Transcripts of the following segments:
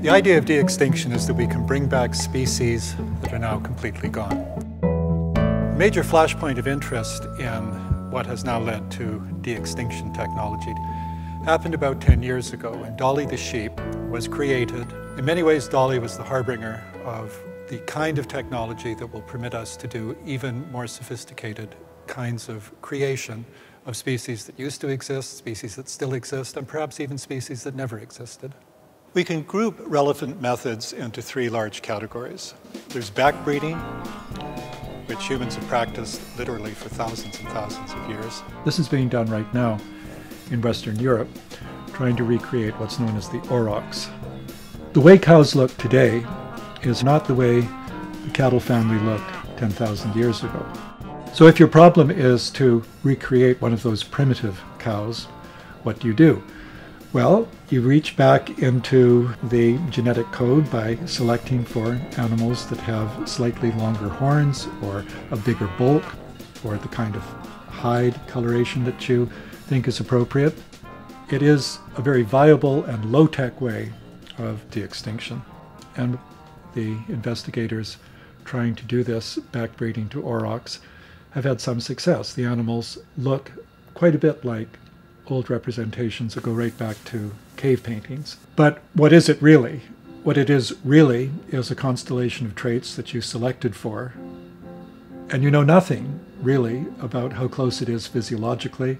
The idea of de-extinction is that we can bring back species that are now completely gone. A major flashpoint of interest in what has now led to de-extinction technology happened about 10 years ago when Dolly the sheep was created. In many ways, Dolly was the harbinger of the kind of technology that will permit us to do even more sophisticated kinds of creation of species that used to exist, species that still exist, and perhaps even species that never existed. We can group relevant methods into three large categories. There's backbreeding, which humans have practiced literally for thousands and thousands of years. This is being done right now in Western Europe, trying to recreate what's known as the aurochs. The way cows look today is not the way the cattle family looked 10,000 years ago. So if your problem is to recreate one of those primitive cows, what do you do? Well, you reach back into the genetic code by selecting for animals that have slightly longer horns or a bigger bulk or the kind of hide coloration that you think is appropriate. It is a very viable and low-tech way of de-extinction. And the investigators trying to do this, backbreeding to aurochs, have had some success. The animals look quite a bit like old representations that go right back to cave paintings. But what is it really? What it is really is a constellation of traits that you selected for. And you know nothing, really, about how close it is physiologically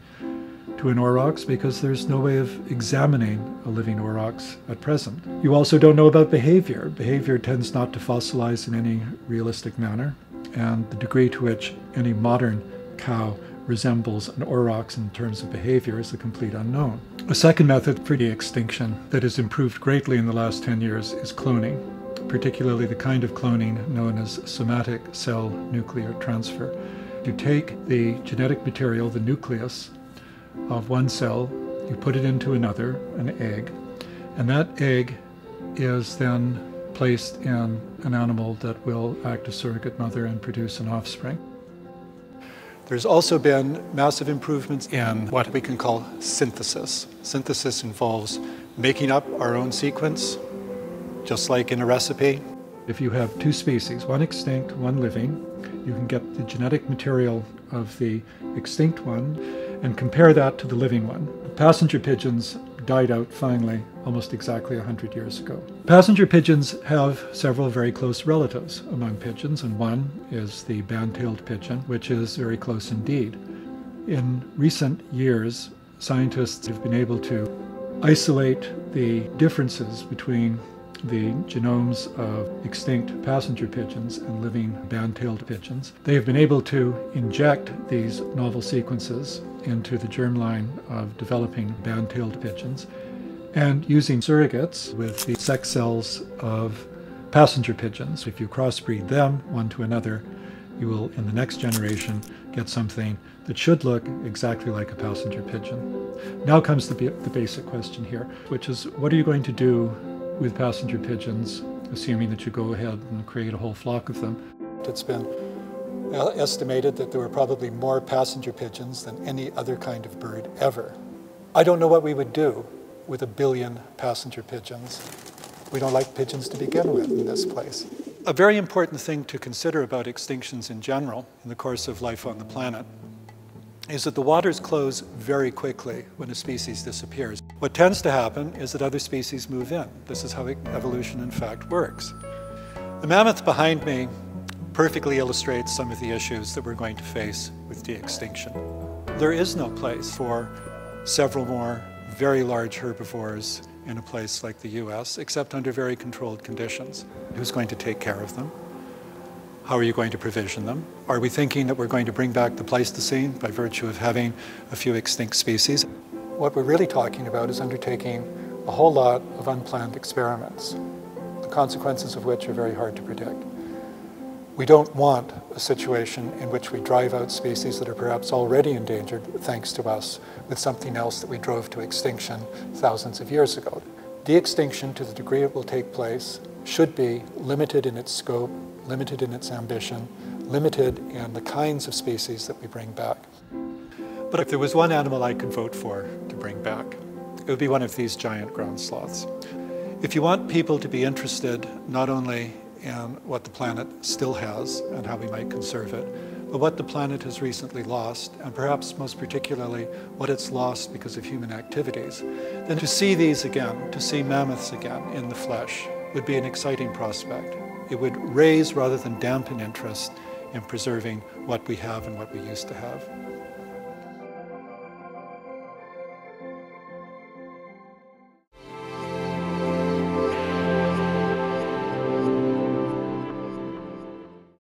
to an aurochs because there's no way of examining a living aurochs at present. You also don't know about behavior. Behavior tends not to fossilize in any realistic manner, and the degree to which any modern cow resembles an aurochs in terms of behavior is a complete unknown. A second method for de-extinction that has improved greatly in the last 10 years is cloning, particularly the kind of cloning known as somatic cell nuclear transfer. You take the genetic material, the nucleus, of one cell, you put it into another, an egg, and that egg is then placed in an animal that will act as surrogate mother and produce an offspring. There's also been massive improvements in what we can call synthesis. Synthesis involves making up our own sequence, just like in a recipe. If you have two species, one extinct, one living, you can get the genetic material of the extinct one and compare that to the living one. Passenger pigeons died out finally almost exactly 100 years ago. Passenger pigeons have several very close relatives among pigeons, and one is the band-tailed pigeon, which is very close indeed. In recent years, scientists have been able to isolate the differences between the genomes of extinct passenger pigeons and living band-tailed pigeons. They have been able to inject these novel sequences into the germline of developing band-tailed pigeons and using surrogates with the sex cells of passenger pigeons. If you crossbreed them one to another, you will, in the next generation, get something that should look exactly like a passenger pigeon. Now comes the, the basic question here, which is what are you going to do with passenger pigeons, assuming that you go ahead and create a whole flock of them? It's been uh, estimated that there were probably more passenger pigeons than any other kind of bird ever. I don't know what we would do with a billion passenger pigeons. We don't like pigeons to begin with in this place. A very important thing to consider about extinctions in general in the course of life on the planet is that the waters close very quickly when a species disappears. What tends to happen is that other species move in. This is how evolution in fact works. The mammoth behind me perfectly illustrates some of the issues that we're going to face with de-extinction. There is no place for several more very large herbivores in a place like the US, except under very controlled conditions. Who's going to take care of them? How are you going to provision them? Are we thinking that we're going to bring back the Pleistocene by virtue of having a few extinct species? What we're really talking about is undertaking a whole lot of unplanned experiments, the consequences of which are very hard to predict. We don't want a situation in which we drive out species that are perhaps already endangered thanks to us with something else that we drove to extinction thousands of years ago. De-extinction, to the degree it will take place, should be limited in its scope, limited in its ambition, limited in the kinds of species that we bring back. But if there was one animal I could vote for bring back, it would be one of these giant ground sloths. If you want people to be interested not only in what the planet still has and how we might conserve it, but what the planet has recently lost, and perhaps most particularly what it's lost because of human activities, then to see these again, to see mammoths again in the flesh, would be an exciting prospect. It would raise rather than dampen interest in preserving what we have and what we used to have.